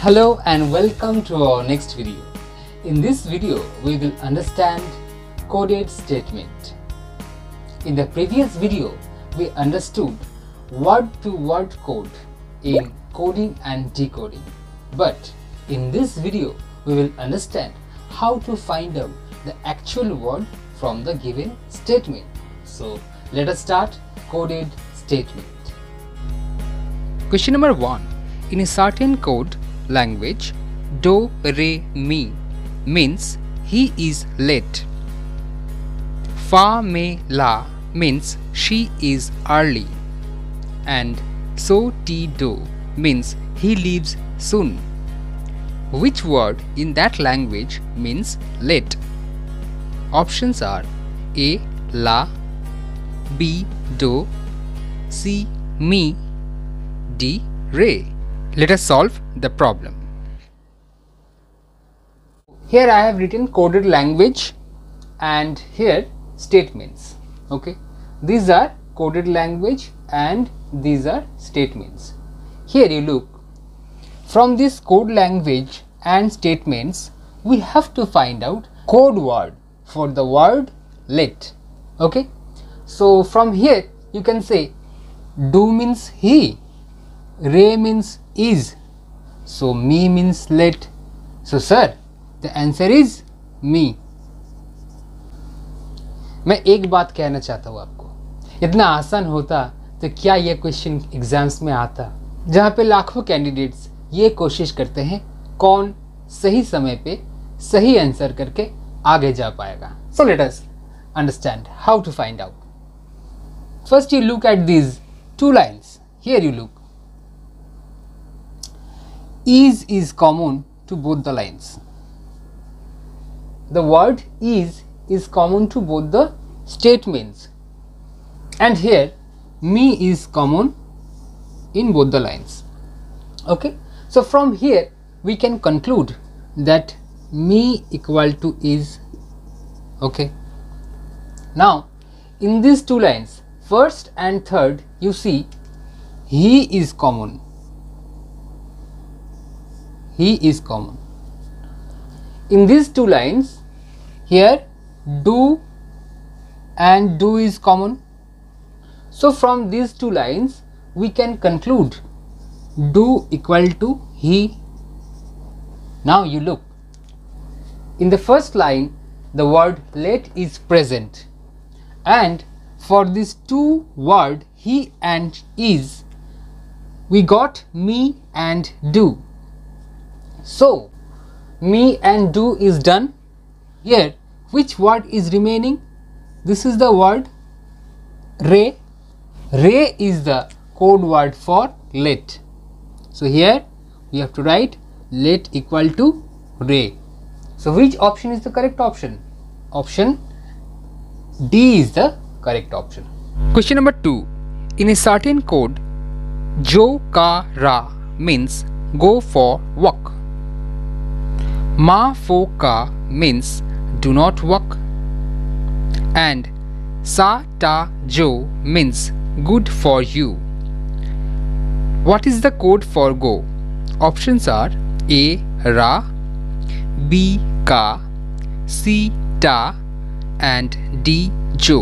Hello and welcome to our next video. In this video, we will understand coded statement. In the previous video, we understood word-to-word code in coding and decoding. But in this video, we will understand how to find out the actual word from the given statement. So let us start coded statement. Question number 1. In a certain code language, do, re, mi means he is late. Fa, me, la means she is early. And so, ti, do means he leaves soon. Which word in that language means late? Options are A. La B. Do C. Me D. Re. Let us solve the problem. Here I have written coded language and here statements. Okay, these are coded language and these are statements. Here you look from this code language and statements we have to find out code word for the word let. Okay, so from here you can say do means he, re means is, so me means let. So sir, the answer is me. मैं एक बात कहना चाहता हूँ आपको। इतना आसान होता तो क्या ये क्वेश्चन एग्ज़ाम्स में आता? जहाँ पे लाखों कैंडिडेट्स ये कोशिश करते हैं कौन सही समय पे सही आंसर करके आगे जा पाएगा। So let us understand how to find out first you look at these two lines here you look is is common to both the lines. The word is is common to both the statements. And here me is common in both the lines. Okay? So from here we can conclude that me equal to is. Okay? Now in these two lines first and third you see he is common he is common. In these two lines here do and do is common. So from these two lines we can conclude do equal to he. Now you look. In the first line the word let is present. And for these two word he and is we got me and do so me and do is done. Here which word is remaining? This is the word re. Re is the code word for let. So here we have to write let equal to re. So which option is the correct option? Option d is the correct option. Question number 2 in a certain code jo ka ra means go for walk ma fo ka means do not walk and sa ta jo means good for you. What is the code for go? Options are a ra b ka c ta and d jo.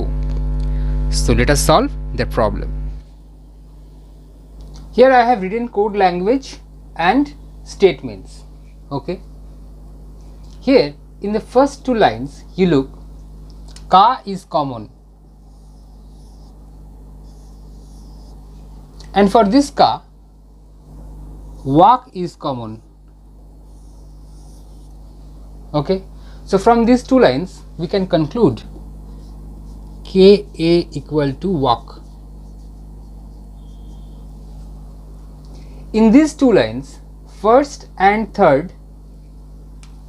So let us solve the problem. Here i have written code language and statements. Okay here in the first two lines you look ka is common. And for this ka walk is common. Okay? So from these two lines we can conclude ka equal to walk. In these two lines first and third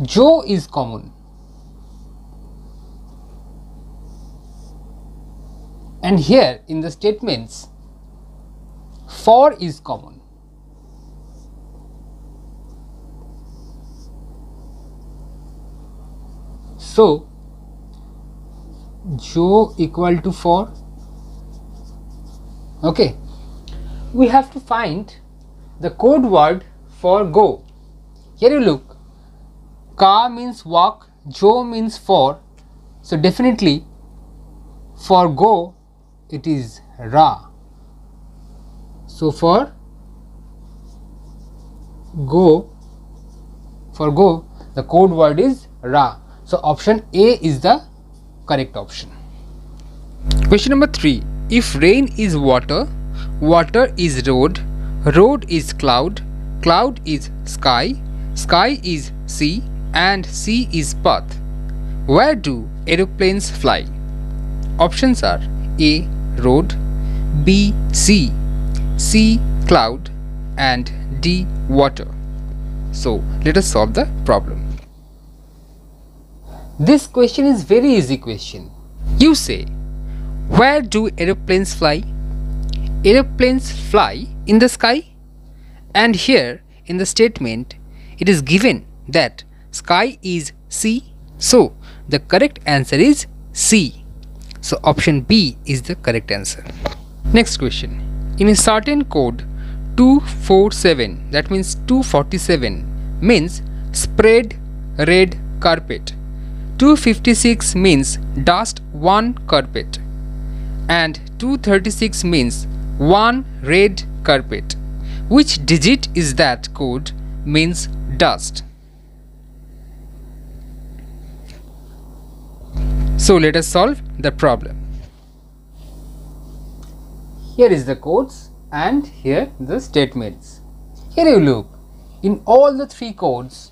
jo is common. And here in the statements for is common. So jo equal to 4 okay. We have to find the code word for go. Here you look ka means walk jo means for. So definitely for go it is ra. So for go for go the code word is ra. So option a is the correct option. Question number 3 if rain is water water is road road is cloud cloud is sky sky is sea and sea is path. Where do aeroplanes fly? Options are a road b sea c cloud and d water. So let us solve the problem. This question is very easy question. You say where do aeroplanes fly? Aeroplanes fly in the sky and here in the statement it is given that sky is sea. So the correct answer is sea. So option B is the correct answer. Next question. In a certain code 247 that means 247 means spread red carpet. 256 means dust one carpet and 236 means one red carpet. Which digit is that code means dust? So let us solve the problem. Here is the codes and here the statements. Here you look, in all the three codes,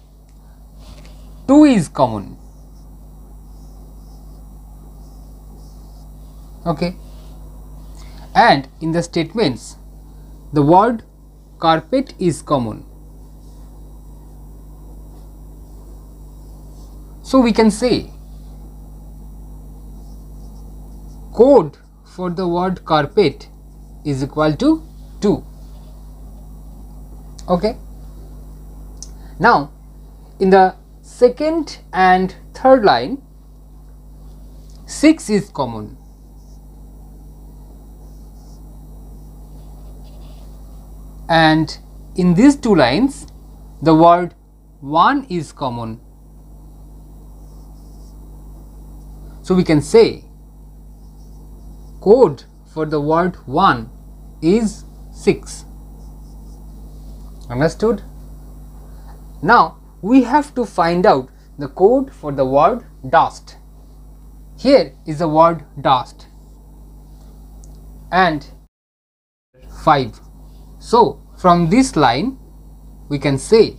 2 is common. Okay. And in the statements, the word carpet is common. So we can say code for the word carpet is equal to 2 okay. Now in the second and third line 6 is common. And in these two lines the word 1 is common. So we can say code for the word 1 is 6. Understood? Now we have to find out the code for the word dust. Here is the word dust and 5. So from this line we can say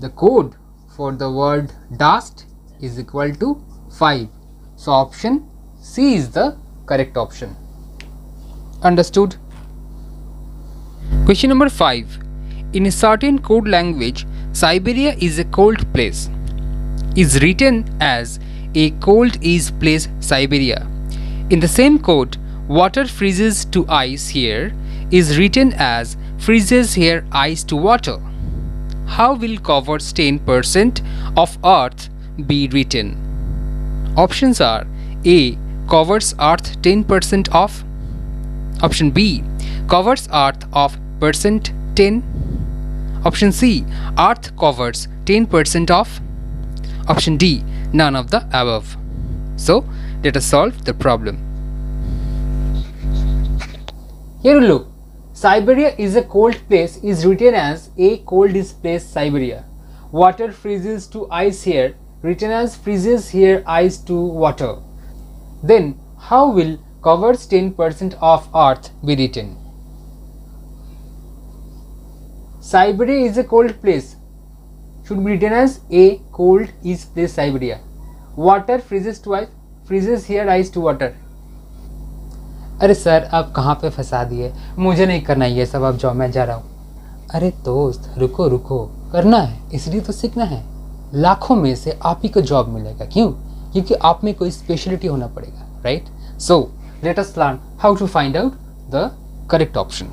the code for the word dust is equal to 5. So option C is the correct option. Understood? Question number 5. In a certain code language, Siberia is a cold place. Is written as a cold is place Siberia. In the same code, water freezes to ice here is written as freezes here ice to water. How will covers 10% of earth be written? Options are A covers earth 10% of option b. Covers earth of percent 10 option c earth covers 10% of option d. None of the above. So let us solve the problem. Here we look. Siberia is a cold place is written as a cold is place siberia. Water freezes to ice here written as freezes here ice to water then how will covers 10% of earth be written? Siberia is a cold place should be written as a cold is place Siberia. Water freezes to ice freezes here ice to water. अरे sir आप कहाँ पे फंसा दिए मुझे नहीं करना ये सब अब जाओ मैं जा रहा हूँ अरे दोस्त रुको रुको करना है इसलिए तो सीखना है लाखों में से आप ही को जॉब मिलेगा क्यों क्योंकि आप में कोई स्पेशलिटी होना पड़ेगा right so let us learn how to find out the correct option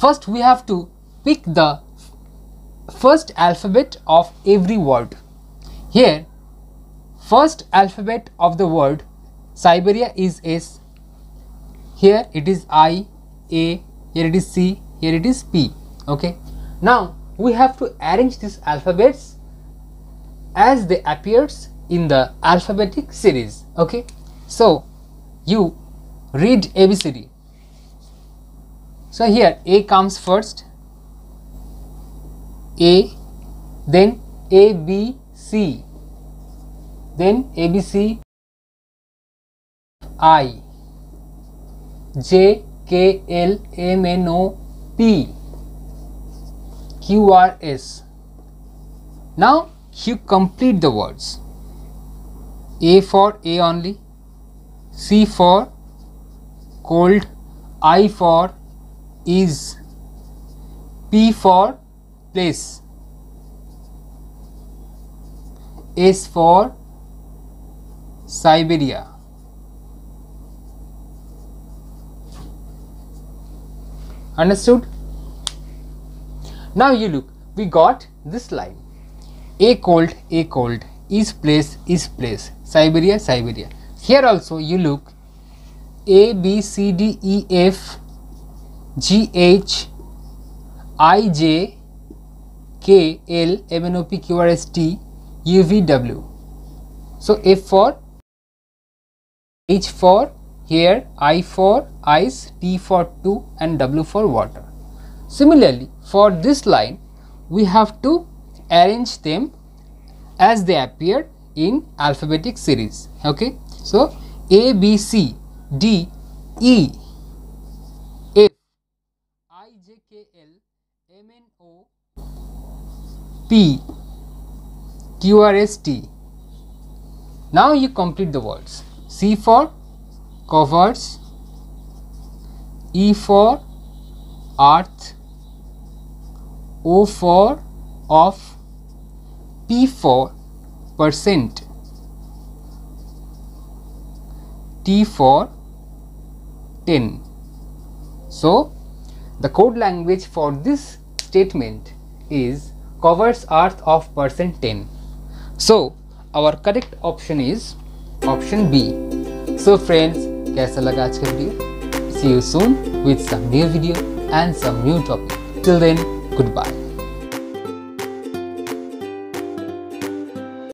first we have to pick the first alphabet of every word here first alphabet of the word siberia is s here it is i a here it is c here it is p okay now we have to arrange these alphabets as they appears in the alphabetic series okay? So you read abcd so here a comes first. A then a b c. Then a b c i. J k l m n o p. Q r s. Now you complete the words. A for a only c for cold i for is p for place s for siberia. Understood? Now you look we got this line a cold a cold is place is place. Siberia siberia. Here also you look a b c d e f g h i j k l m n o p q r s t u v w. So f for h for here i for ice t for 2 and w for water. Similarly for this line we have to arrange them as they appear in alphabetic series. Okay? So a b c d e f i j k l m n o p q r s t. Now you complete the words. C for covers e for earth o for of P for percent, T for 10. So, the code language for this statement is covers earth of percent 10. So, our correct option is option B. So friends, कैसा लगा आज का video? See you soon with some new video and some new topic. Till then, goodbye.